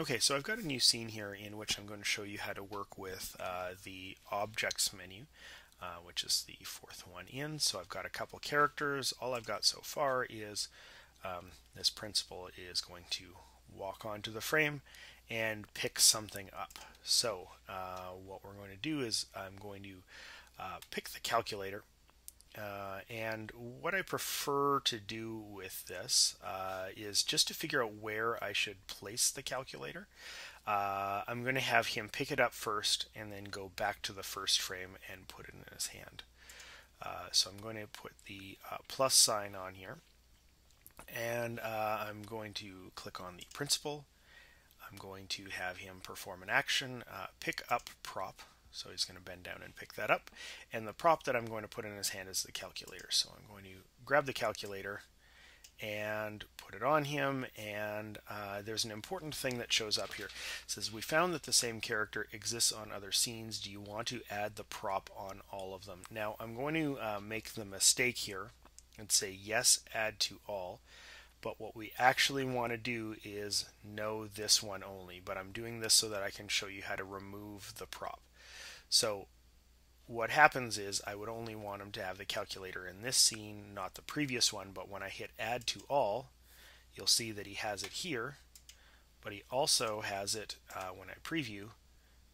Okay, so I've got a new scene here in which I'm going to show you how to work with uh, the objects menu, uh, which is the fourth one in. So I've got a couple characters. All I've got so far is um, this principal is going to walk onto the frame and pick something up. So uh, what we're going to do is I'm going to uh, pick the calculator uh, and what I prefer to do with this uh, is just to figure out where I should place the calculator. Uh, I'm going to have him pick it up first and then go back to the first frame and put it in his hand. Uh, so I'm going to put the uh, plus sign on here and uh, I'm going to click on the principal. I'm going to have him perform an action, pick up prop so he's going to bend down and pick that up. And the prop that I'm going to put in his hand is the calculator. So I'm going to grab the calculator and put it on him. And uh, there's an important thing that shows up here. It says, we found that the same character exists on other scenes. Do you want to add the prop on all of them? Now I'm going to uh, make the mistake here and say yes, add to all. But what we actually want to do is know this one only. But I'm doing this so that I can show you how to remove the prop. So what happens is I would only want him to have the calculator in this scene, not the previous one, but when I hit add to all, you'll see that he has it here, but he also has it uh, when I preview,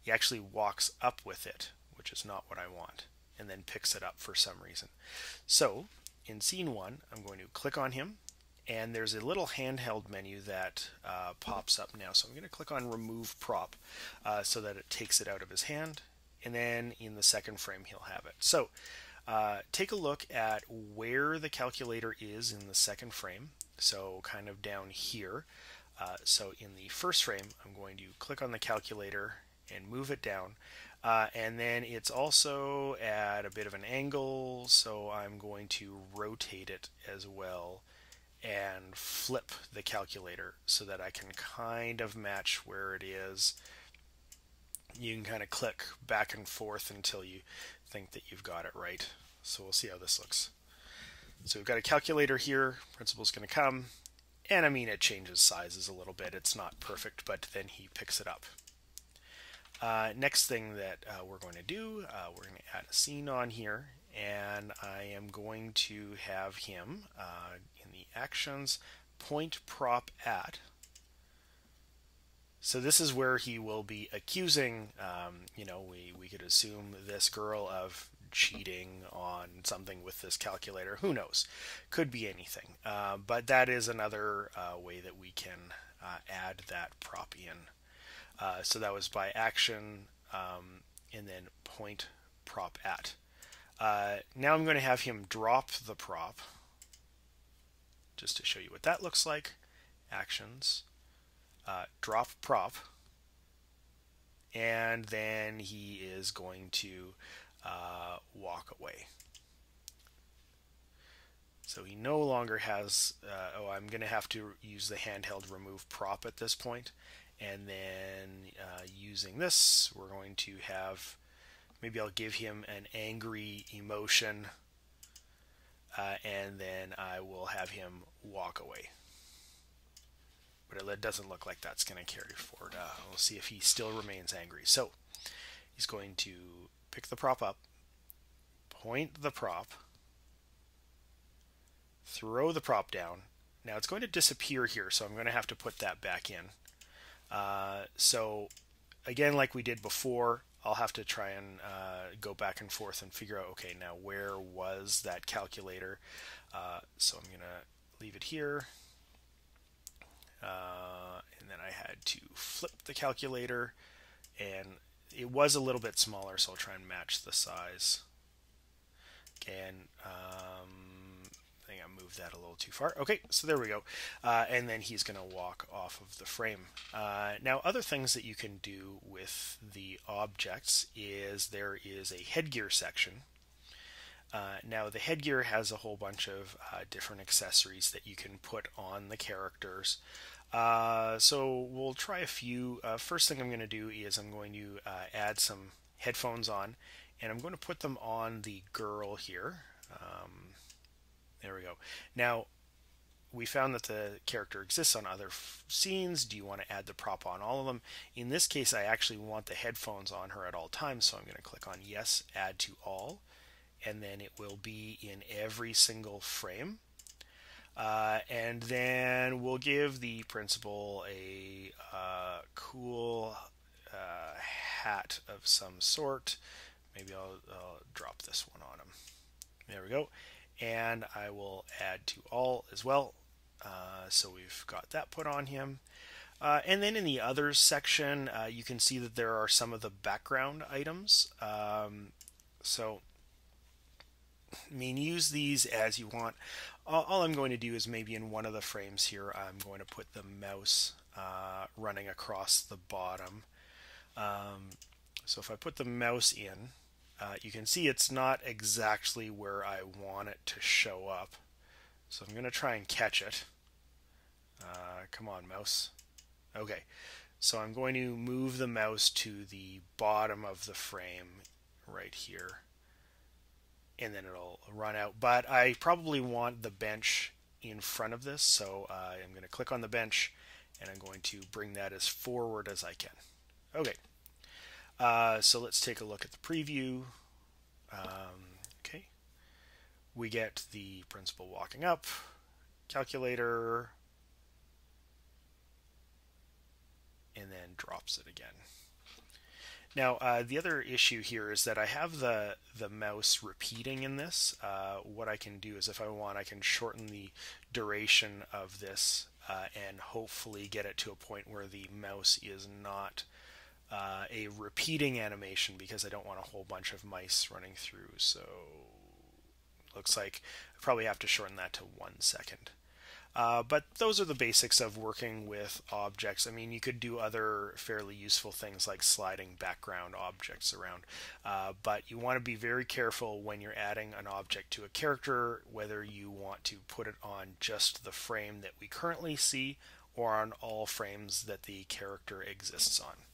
he actually walks up with it, which is not what I want, and then picks it up for some reason. So in scene one, I'm going to click on him, and there's a little handheld menu that uh, pops up now. So I'm going to click on remove prop uh, so that it takes it out of his hand and then in the second frame he'll have it. So uh, take a look at where the calculator is in the second frame. So kind of down here. Uh, so in the first frame, I'm going to click on the calculator and move it down. Uh, and then it's also at a bit of an angle, so I'm going to rotate it as well and flip the calculator so that I can kind of match where it is you can kind of click back and forth until you think that you've got it right. So we'll see how this looks. So we've got a calculator here, principal's going to come, and I mean it changes sizes a little bit. It's not perfect, but then he picks it up. Uh, next thing that uh, we're going to do, uh, we're going to add a scene on here, and I am going to have him uh, in the actions point prop at, so this is where he will be accusing, um, you know, we, we could assume this girl of cheating on something with this calculator. Who knows? Could be anything. Uh, but that is another uh, way that we can uh, add that prop in. Uh, so that was by action um, and then point prop at. Uh, now I'm going to have him drop the prop just to show you what that looks like. Actions uh, drop prop, and then he is going to uh, walk away. So he no longer has, uh, oh, I'm going to have to use the handheld remove prop at this point. And then uh, using this, we're going to have, maybe I'll give him an angry emotion. Uh, and then I will have him walk away but it doesn't look like that's going to carry forward. Uh, we'll see if he still remains angry. So he's going to pick the prop up, point the prop, throw the prop down. Now it's going to disappear here, so I'm going to have to put that back in. Uh, so again, like we did before, I'll have to try and uh, go back and forth and figure out, okay, now where was that calculator? Uh, so I'm going to leave it here. Uh, and then I had to flip the calculator and it was a little bit smaller so I'll try and match the size. And um, I think I moved that a little too far. Okay so there we go. Uh, and then he's gonna walk off of the frame. Uh, now other things that you can do with the objects is there is a headgear section uh, now the headgear has a whole bunch of uh, different accessories that you can put on the characters. Uh, so we'll try a few. Uh, first thing I'm going to do is I'm going to uh, add some headphones on and I'm going to put them on the girl here. Um, there we go. Now we found that the character exists on other scenes. Do you want to add the prop on all of them? In this case, I actually want the headphones on her at all times, so I'm going to click on Yes, Add to All, and then it will be in every single frame. Uh, and then we'll give the principal a uh, cool uh, hat of some sort. Maybe I'll, I'll drop this one on him. There we go and I will add to all as well. Uh, so we've got that put on him. Uh, and then in the others section, uh, you can see that there are some of the background items. Um, so, I mean, use these as you want. All, all, I'm going to do is maybe in one of the frames here, I'm going to put the mouse uh, running across the bottom. Um, so if I put the mouse in, uh, you can see it's not exactly where I want it to show up. So I'm going to try and catch it. Uh, come on, mouse. Okay, so I'm going to move the mouse to the bottom of the frame right here. And then it'll run out. But I probably want the bench in front of this, so uh, I'm going to click on the bench and I'm going to bring that as forward as I can. Okay, uh, so let's take a look at the preview. Um, okay, we get the principal walking up, calculator, and then drops it again. Now, uh, the other issue here is that I have the, the mouse repeating in this. Uh, what I can do is if I want, I can shorten the duration of this uh, and hopefully get it to a point where the mouse is not uh, a repeating animation because I don't want a whole bunch of mice running through. So looks like I probably have to shorten that to one second. Uh, but those are the basics of working with objects. I mean, you could do other fairly useful things like sliding background objects around. Uh, but you want to be very careful when you're adding an object to a character, whether you want to put it on just the frame that we currently see or on all frames that the character exists on.